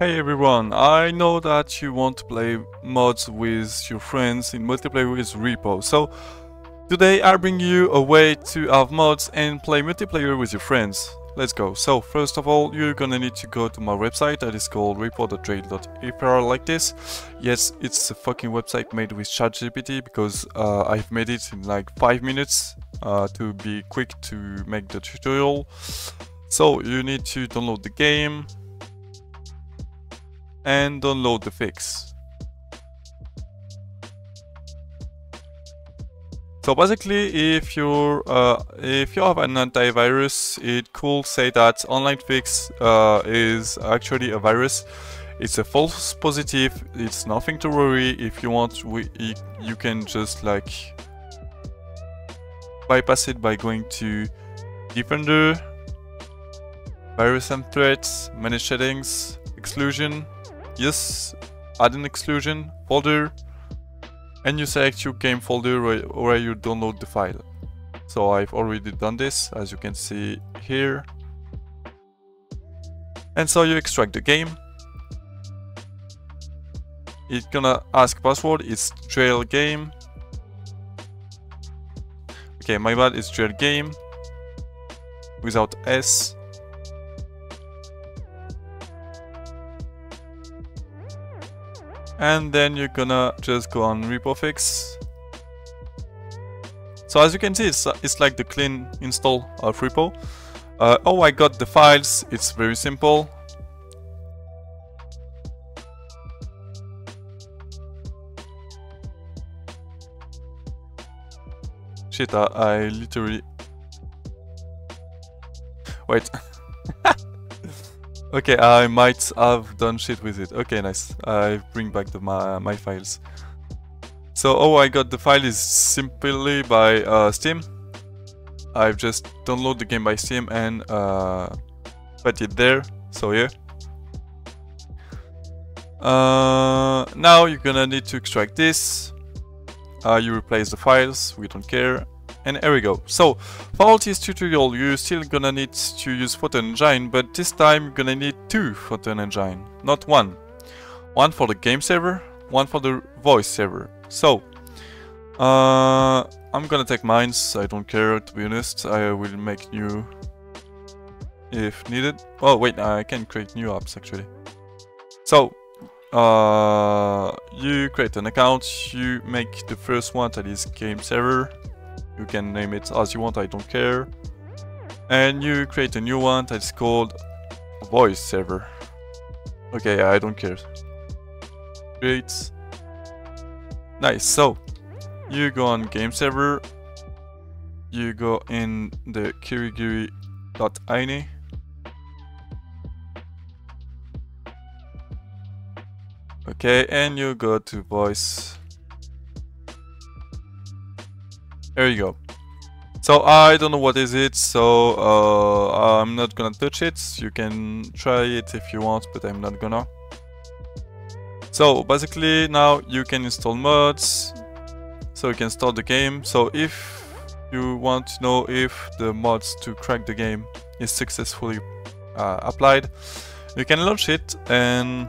Hey everyone, I know that you want to play mods with your friends in multiplayer with Repo, so today I bring you a way to have mods and play multiplayer with your friends. Let's go. So first of all, you're gonna need to go to my website that is called repo.dralle.fr like this. Yes, it's a fucking website made with ChatGPT because uh, I've made it in like 5 minutes uh, to be quick to make the tutorial. So you need to download the game, and download the fix. So basically, if you uh, if you have an antivirus, it could say that online fix uh, is actually a virus. It's a false positive. It's nothing to worry. If you want, we, you can just like bypass it by going to Defender, Virus and Threats, Manage Settings, Exclusion, yes, add an exclusion folder and you select your game folder where you download the file. So I've already done this as you can see here. And so you extract the game. It's gonna ask password, it's trail game. Okay, my bad, it's trail game without S. and then you're gonna just go on repo fix. So as you can see it's, it's like the clean install of repo. Uh, oh I got the files. It's very simple. Shit I, I literally wait Okay, I might have done shit with it. Okay, nice. I bring back the my, my files. So, oh, I got the file is simply by uh, Steam. I've just downloaded the game by Steam and uh, put it there. So yeah. Uh, now you're gonna need to extract this. Uh, you replace the files. We don't care. And here we go. So, for all this tutorial, you're still gonna need to use Photon Engine, but this time you're gonna need two Photon Engine, not one. One for the game server, one for the voice server. So, uh, I'm gonna take mine, I don't care to be honest, I will make new if needed. Oh wait, I can create new apps actually. So, uh, you create an account, you make the first one that is game server, you can name it as you want, I don't care. And you create a new one that's called voice server. Okay, I don't care. Great. Nice, so you go on game server, you go in the kirigiri.ini Okay, and you go to voice There you go. So I don't know what is it, so uh, I'm not gonna touch it. You can try it if you want, but I'm not gonna. So basically now you can install mods, so you can start the game. So if you want to know if the mods to crack the game is successfully uh, applied, you can launch it and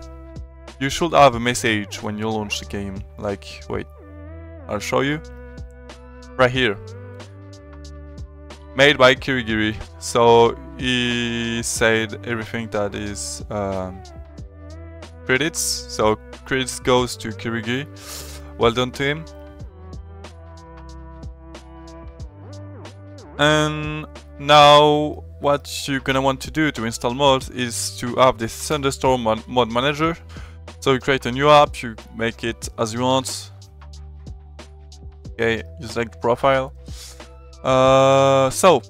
you should have a message when you launch the game. Like, wait, I'll show you right here. Made by Kirigiri. So he said everything that is um, credits. So credits goes to Kirigiri. Well done to him. And now what you're gonna want to do to install mods is to have this Thunderstore mod manager. So you create a new app, you make it as you want, Okay, you select the profile. Uh, so,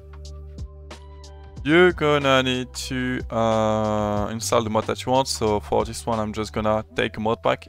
you're gonna need to uh, install the mod that you want. So for this one, I'm just gonna take a mod pack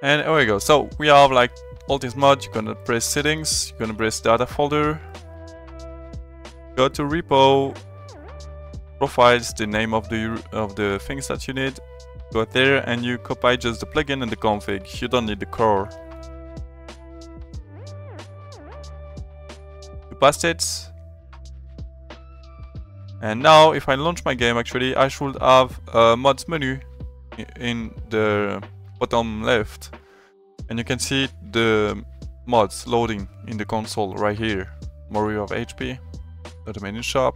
And there we go. So we have like all these mods. You're gonna press settings. You're gonna press data folder. go to repo, profiles, the name of the of the things that you need. Go there and you copy just the plugin and the config. You don't need the core. You paste it. And now if I launch my game actually I should have a mods menu in the bottom left and you can see the mods loading in the console right here. Mario of HP the menu shop.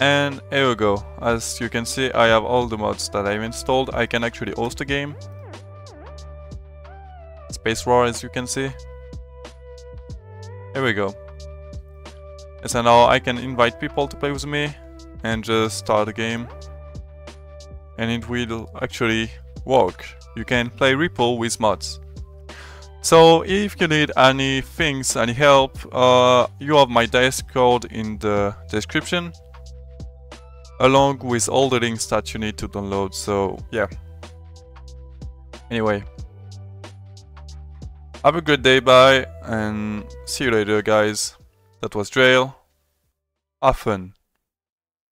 And here we go. As you can see I have all the mods that I've installed. I can actually host a game. Space War as you can see. Here we go. And so now I can invite people to play with me and just start a game. And it will actually work. You can play Repo with mods. So if you need any things, any help, uh, you have my Discord in the description along with all the links that you need to download. So yeah. Anyway. Have a good day, bye, and see you later guys. That was Dralle. Have fun.